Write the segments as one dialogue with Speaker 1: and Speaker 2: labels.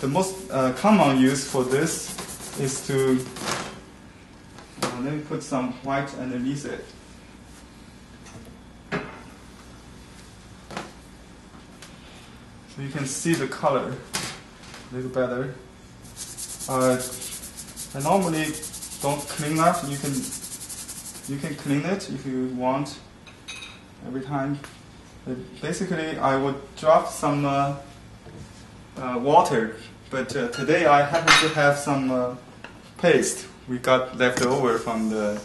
Speaker 1: the most uh, common use for this is to uh, let me put some white underneath it. So you can see the color a little better. Uh, I normally don't clean up. You can you can clean it if you want every time. But basically, I would drop some uh, water, but uh, today I happen to have some uh, paste we got left over from the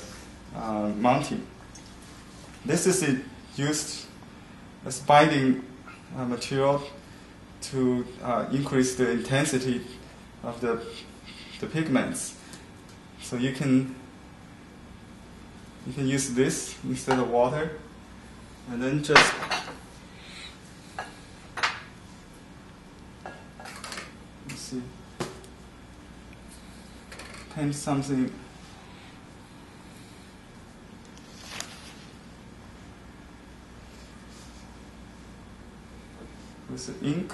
Speaker 1: uh, mounting. This is used as binding uh, material to uh, increase the intensity of the, the pigments. So you can you can use this instead of water, and then just let's paint something with ink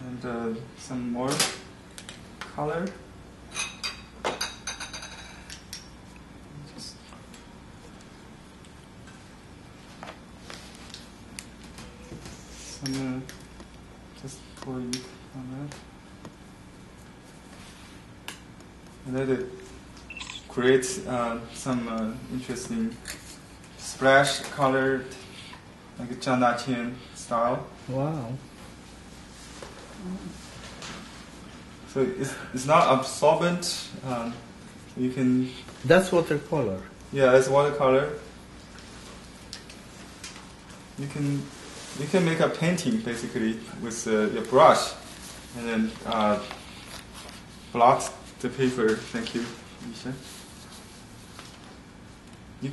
Speaker 1: and uh, some more color. Just some uh, just pour ink on that. And let it create uh, some uh, interesting splash colored like a Zhang Daqian style.
Speaker 2: Wow.
Speaker 1: So it's, it's not absorbent. Um, you can,
Speaker 2: That's watercolor.
Speaker 1: yeah, it's watercolor. You can, you can make a painting basically with uh, your brush, and then uh, blot the paper. Thank you, Misha. You,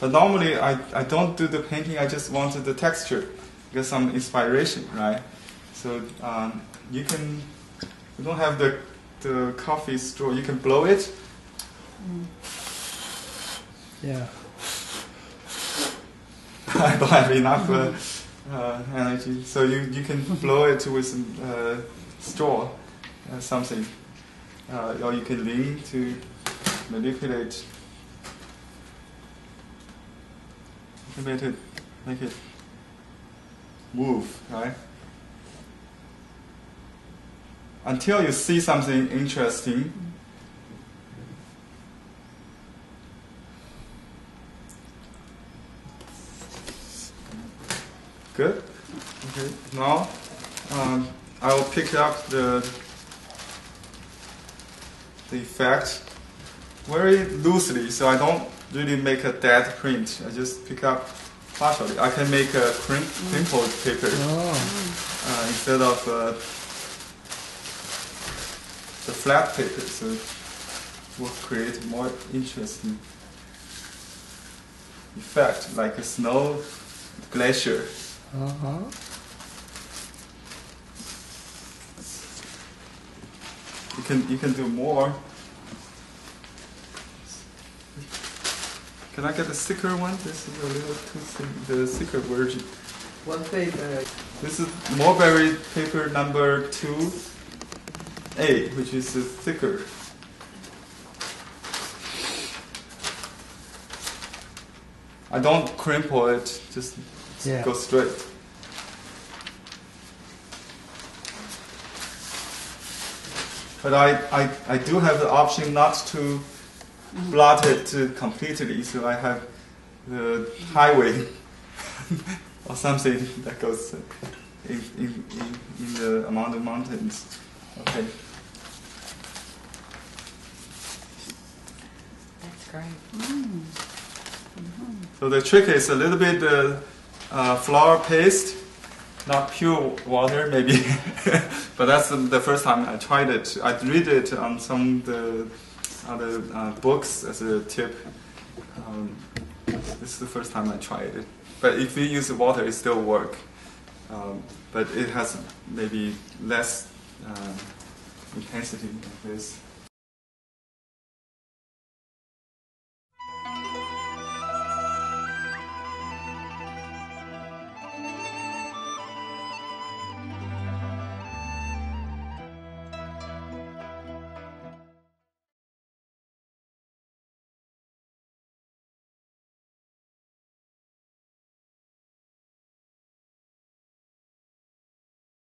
Speaker 1: but normally I, I don't do the painting. I just wanted the texture, get some inspiration, right? So um, you can, you don't have the the coffee straw. You can blow it.
Speaker 2: Yeah.
Speaker 1: I don't have enough uh, uh, energy, so you, you can blow it with some uh, straw, uh, something, uh, or you can lean to manipulate, make it, make it move, right? Until you see something interesting. Good. Okay. Now um, I will pick up the the effect very loosely, so I don't really make a dead print. I just pick up partially. I can make a crim- crimpled paper
Speaker 2: Oh.
Speaker 1: uh, instead of uh, the flat paper, so it will create more interesting effect, like a snow glacier.
Speaker 2: Uh-huh.
Speaker 1: You can you can do more. Can I get the thicker one? This is a little too thin. The thicker version.
Speaker 3: What paper?
Speaker 1: Uh, this is mulberry paper number two A, which is the thicker. I don't crimple it, just
Speaker 2: Yeah.
Speaker 1: go straight. But I, I, I do have the option not to blot it completely, so I have the highway or something that goes in, in, in, in the among the mountains. Okay.
Speaker 4: That's great.
Speaker 1: So the trick is a little bit uh, uh, flour paste, not pure water maybe, but that's the, first time I tried it. I read it on some the other uh, books as a tip. Um, this is the first time I tried it. But if you use water, it still work. Um, but it has maybe less uh, intensity like this.